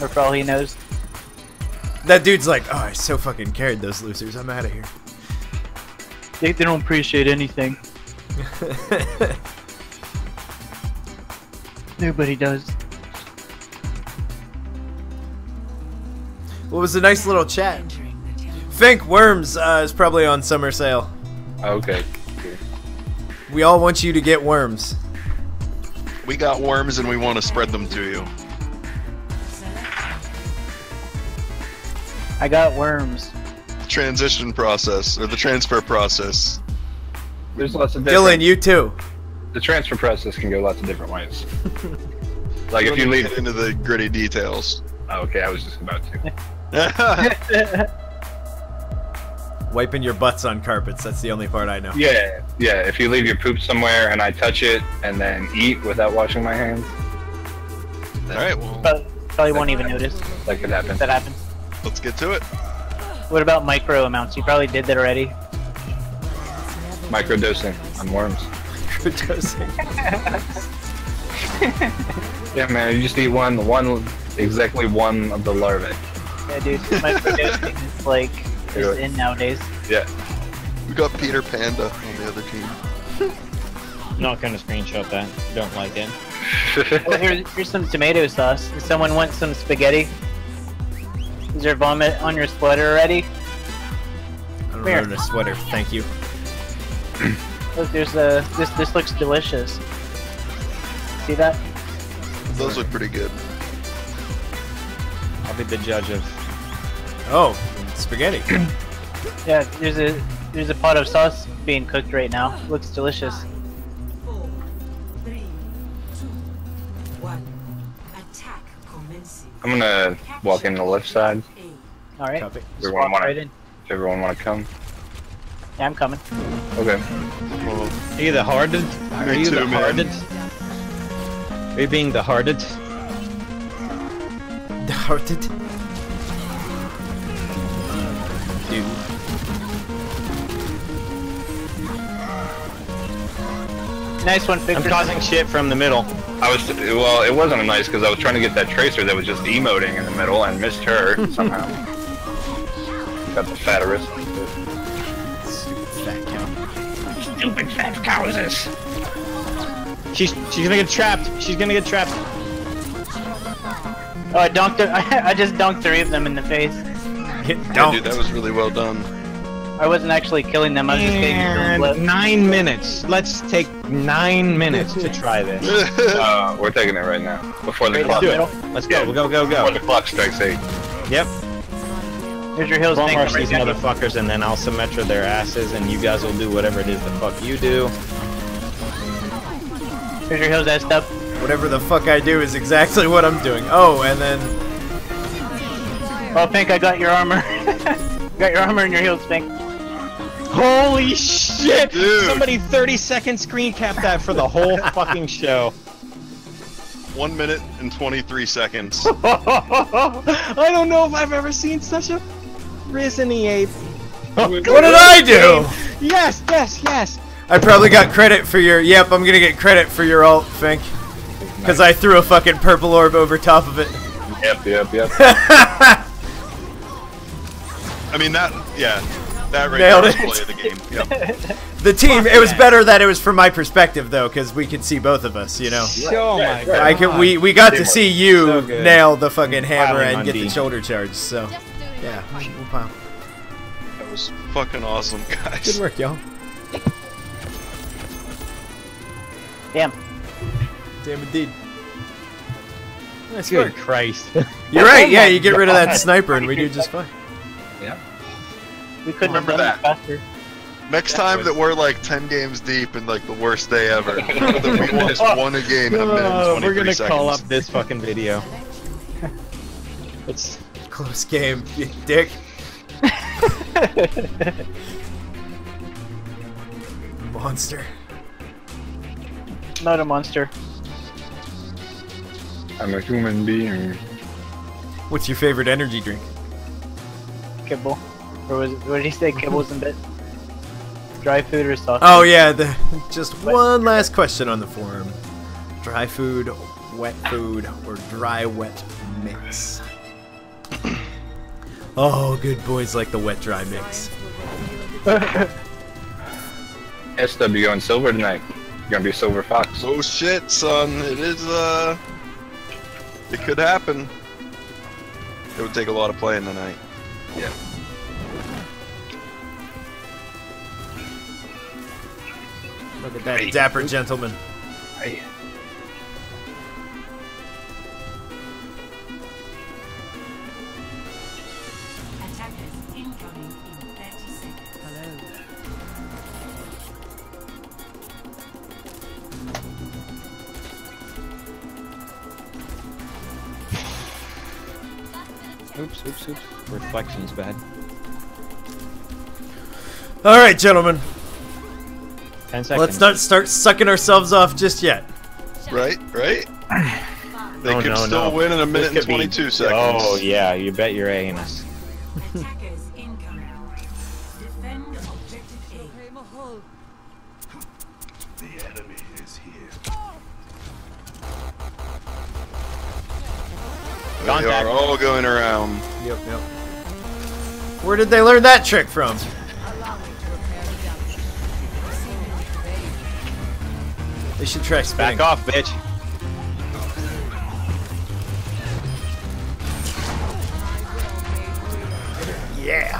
or for all he knows. That dude's like, oh, I so fucking carried those losers. I'm out of here. They, they don't appreciate anything. Nobody does. What was a nice little chat. Fink Worms uh, is probably on summer sale. Okay. We all want you to get worms. We got worms and we want to spread them to you. I got worms. Transition process or the transfer process. There's lots of different. Dylan, you too. The transfer process can go lots of different ways. like if you even leave. get into the gritty details. Oh, okay, I was just about to. Wiping your butts on carpets. That's the only part I know. Yeah, yeah. If you leave your poop somewhere and I touch it and then eat without washing my hands, All right, well, Probably, probably won't even notice that could happen. that happens. Let's get to it. What about micro amounts? You probably did that already. Microdosing on worms. Microdosing. Yeah, man. You just eat one, one, exactly one of the larvae. Yeah, dude. Microdosing is like Yeah. is in nowadays. Yeah. We got Peter Panda on the other team. Not gonna screenshot that. Don't like it. Well, here's, here's some tomato sauce. Does someone want some spaghetti? Is there vomit on your sweater already? I don't Where? a sweater. Thank you. Look, there's a this this looks delicious. See that? Those look pretty good. I'll be the judge of. Oh, spaghetti. Yeah, there's a there's a pot of sauce being cooked right now. Looks delicious. Four, three, two, one. Attack commencing. I'm gonna walk in the left side. All right. Everyone wanna- right in. Everyone want to come. Yeah, I'm coming. Okay. Are you the hearted? Are you too, the man. hearted? Are you being the hearted? The hearted. Nice one, I'm causing shit from the middle. I was well. It wasn't a nice because I was trying to get that tracer that was just emoting in the middle and missed her somehow. Got the fat wrist. Fat cow. Stupid fat cows. She's she's gonna get trapped. She's gonna get trapped. Oh, I dunked. I, I just dunked three of them in the face. Hit Yeah, don't. dude, that was really well done. I wasn't actually killing them. I was just getting And nine minutes. Let's take nine minutes to try this. Uh, we're taking it right now before the Right clock. down the do Let's go. We'll go go Before the clock strikes eight. Yep. Here's your hills. Bomb Nick. rush I'm right these motherfuckers, and then I'll symmetra their asses, and you guys will do whatever it is the fuck you do. Here's your hills, S up. Whatever the fuck I do is exactly what I'm doing. Oh, and then Oh, Pink, I got your armor. got your armor and your heels, Pink. Holy shit! Dude. Somebody 30 second screen cap that for the whole fucking show. One minute and 23 seconds. I don't know if I've ever seen such a risen ape. what did I do? Yes, yes, yes. I probably got credit for your. Yep, I'm gonna get credit for your alt, Fink. Because I threw a fucking purple orb over top of it. Yep, yep, yep. I mean that, yeah, that right Nailed there it. play of the game. Yep. The team. It was better that it was from my perspective though, because we could see both of us. You know. Oh my god. I could. We we got to see you So nail the fucking hammer and get the shoulder charge. So, yeah. Wow. That was fucking awesome, guys. Good work, y'all. Damn. Damn indeed. That's Good. Christ. You're right. Oh Yeah, you get rid of that sniper and we do just fine. We couldn't have Remember that. it faster. Next time that we're like 10 games deep and like the worst day ever, that we just won a game in a minute and 23 we're gonna seconds. call up this fucking video. It's Close game, you dick. Monster. Not a monster. I'm a human being. What's your favorite energy drink? Kibble. Or was it, what did he say? Kibbles and bits. Dry food or soft Oh yeah, the just one last question on the forum. Dry food, wet food or dry wet mix. oh, good boys like the wet dry mix. SW going silver tonight. You're gonna be silver fox. Oh shit, son. It is, uh. It could happen. It would take a lot of playing tonight. Yeah. Look at that dapper gentleman. Hey. Attackers incoming in 30 seconds. Hello. Oops, oops, oops. Reflection's bad. All right, gentlemen. Ten seconds. Let's not start sucking ourselves off just yet. Right? Right? They Oh, could no, still no. win in a minute and This could be- 22 seconds. Oh yeah, you bet your anus. Attackers incoming. Defend objective A. They are all going around. Yep, yep. Where did they learn that trick from? They should try spinning. Back off, bitch. Yeah.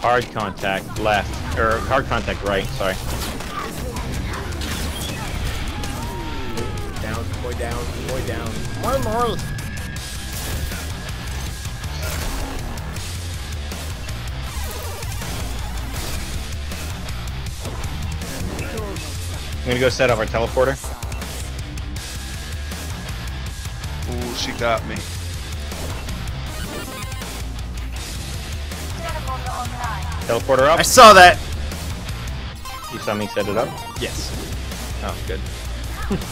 Hard contact left, or hard contact right. Sorry. Down, boy down, boy down. More, more. I'm gonna go set up our teleporter. Ooh, she got me. Teleporter up. I saw that. You saw me set it up. Yes. Oh, good.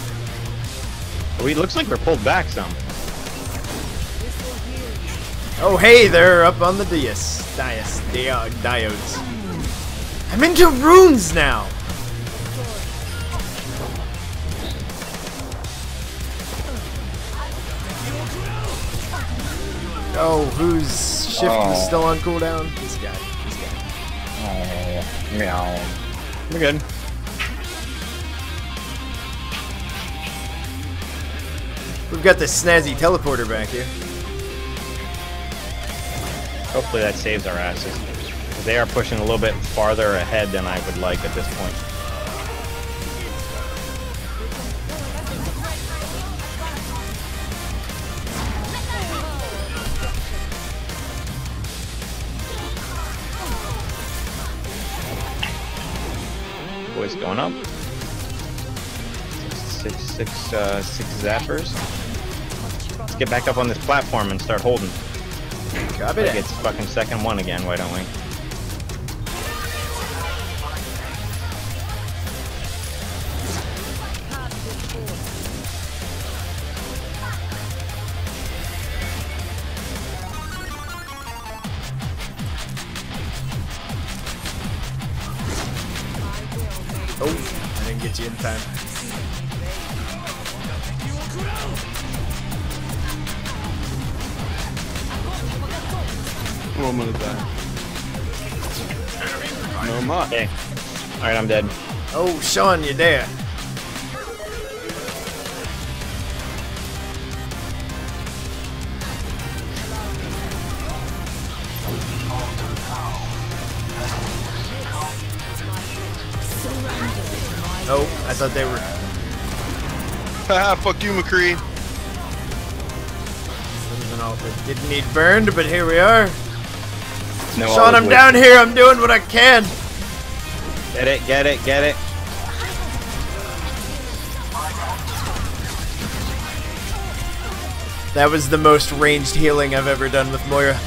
Oh, we looks like we're pulled back some. Oh, hey, they're up on the dais. Dais. Diog. Diodes. I'm into runes now. Oh, whose shift Oh. is still on cooldown? This guy. This guy. Oh, meow. We're good. We've got this snazzy teleporter back here. Hopefully that saves our asses. They are pushing a little bit farther ahead than I would like at this point. Boys going up. Six, six, uh, six zappers. Let's get back up on this platform and start holding. Like that. it's fucking second one again, why don't we? I'm gonna die. No, I'm not. Okay. Alright, I'm dead. Oh, Sean, you're there? Oh, I thought they were. Haha, fuck you, McCree. Didn't need burned, but here we are. No, I Sean, was I'm waiting. down here. I'm doing what I can. Get it, get it, get it. That was the most ranged healing I've ever done with Moira.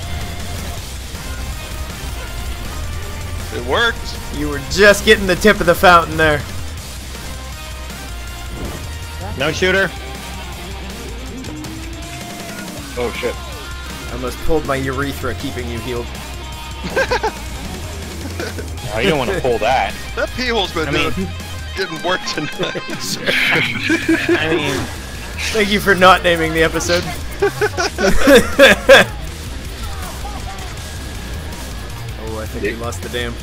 It worked. You were just getting the tip of the fountain there. No shooter. Oh shit. I almost pulled my urethra keeping you healed. Oh, you don't want to pull that. That pee hole's been I mean- doing didn't work tonight. I mean, Thank you for not naming the episode. oh, I think we lost the dam.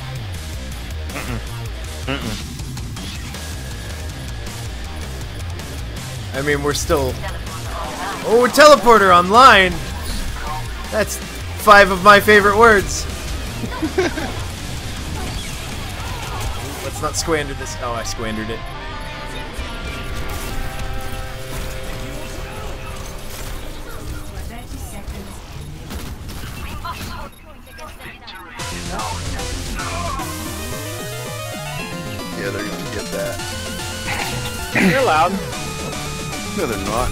I mean, we're still. Oh, teleporter online. That's five of my favorite words. Let's not squander this. Oh, I squandered it. Yeah, they're gonna get that. you're loud. No, they're not.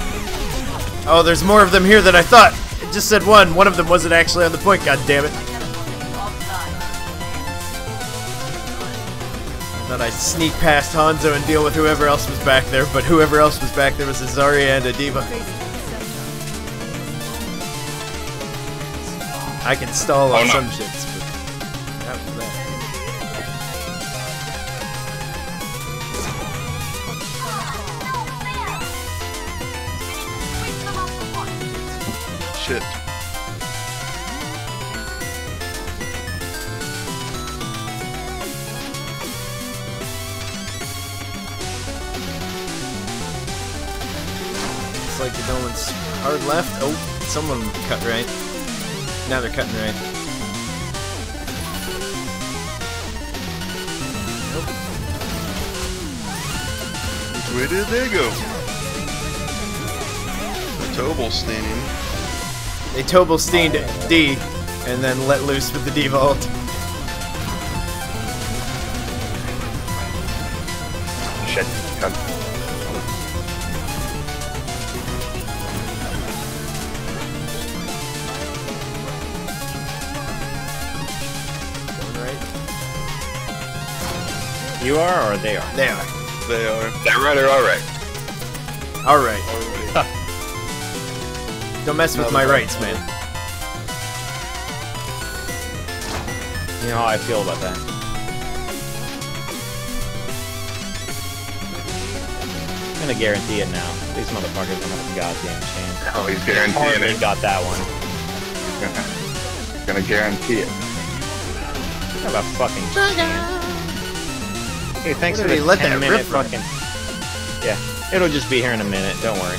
Oh, there's more of them here than I thought. It just said one. One of them wasn't actually on the point. God damn it! Thought I'd sneak past Hanzo and deal with whoever else was back there, but whoever else was back there was a Zarya and a D.Va. I can stall oh, on Oh, no. some shits, Looks like the Dolan's hard left. Oh, someone cut right. Now they're cutting right. Where did they go? Tobelstein. They Tobelsteined D and then let loose with the D You are or they are? They are. They are. That right or alright? Alright. Don't mess with my rights, man. You know how I feel about that. I'm gonna guarantee it now. These motherfuckers don't have a goddamn chance. Oh, he's guaranteeing Harvey it. got that one. Gonna guarantee it. Have a fucking chance. Hey, thanks What for did the let 10 that minute rip fucking. Yeah, it'll just be here in a minute. Don't worry.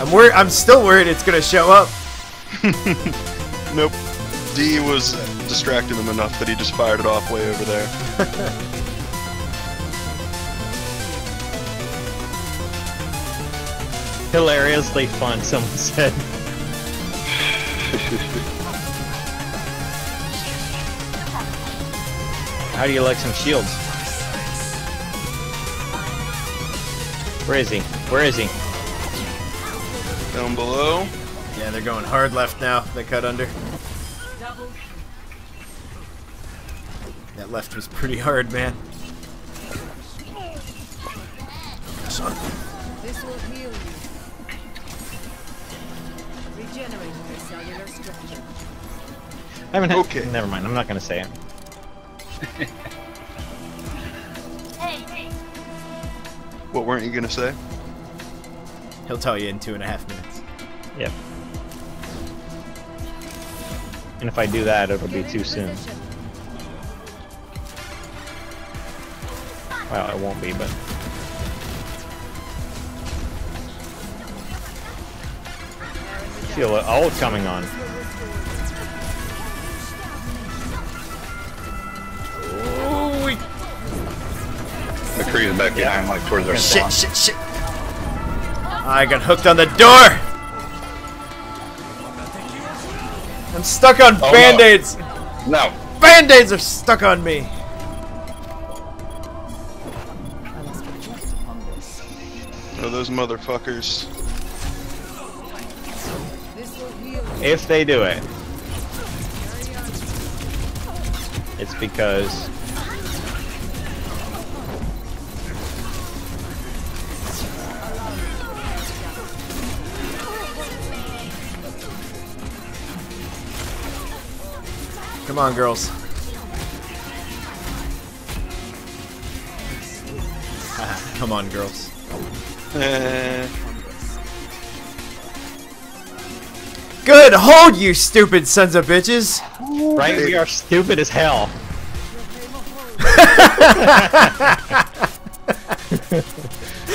I'm worried. I'm still worried it's gonna show up. Nope. D was distracting him enough that he just fired it off way over there. Hilariously fun, someone said. How do you like some shields? Where is he? Where is he? Down below. Yeah, they're going hard left now. They cut under. That left was pretty hard, man. Son. This will heal you. Regenerate your cellular structure. I haven't Okay. Never mind. I'm not gonna say it. What weren't you gonna say? He'll tell you in two and a half minutes. Yep. And if I do that, it'll be too soon. Well, it won't be, but feel it all coming on. McCree's back behind, like towards our spawn. shit, shit, shit. I got hooked on the door. I'm stuck on Oh, band-aids. No. Band-aids are stuck on me. Oh, those motherfuckers. This will heal you. If they do it, it's because Come on, girls. Come on, girls. Eh, Good, hold you stupid sons of bitches. Right? We are stupid as hell.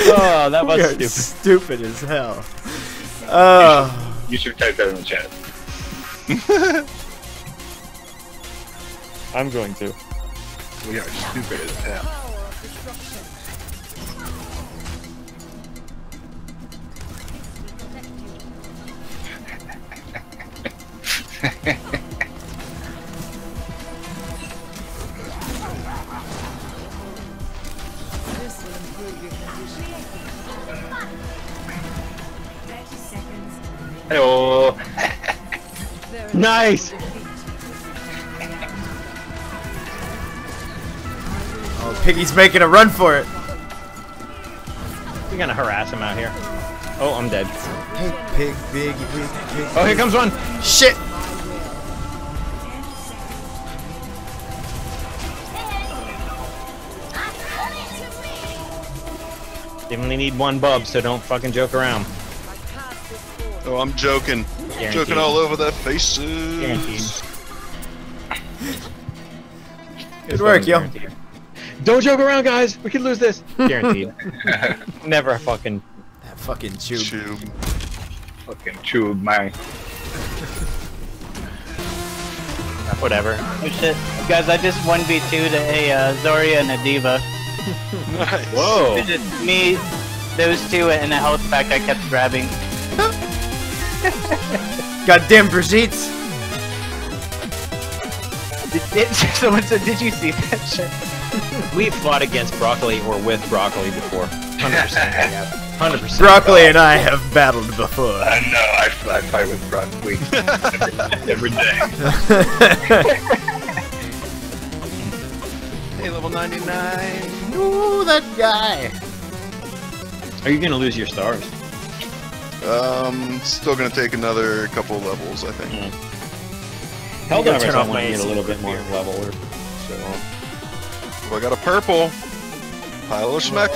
oh, that was stupid. stupid as hell. Oh, You should type that in the chat. I'm going to. We are stupid as hell. Power of oh, Piggy's making a run for it. You're gonna harass him out here. Oh, I'm dead. Hey, pig, pig, pig, pig. Oh, here comes one. Shit! You only need one bub, so don't fucking joke around. My task is for oh, I'm joking. Guaranteed. Joking all over their faces. Guaranteed. Good work, yo. Guaranteed. Don't joke around, guys. We could lose this. Guaranteed. Never fucking. That fucking tube. Tube. Fucking tube, man. Whatever. Oh shit. Guys, I just 1v2 to a uh, Zarya and a D.Va. Nice. Whoa. It's just me, those two, and a health pack I kept grabbing. Goddamn Brigitte. Did, it, someone said, did you see that shit? We've fought against broccoli or with broccoli before. 100%. 100%. Broccoli and I have battled before. I know. I, I fight with broccoli every, every day. Hey, level 99. Ooh, that guy. Are you gonna lose your stars? Um, still gonna take another couple levels, I think. Hell gotta divers turn off want my a little bit more here. level or so. I got a purple. Pile of smack.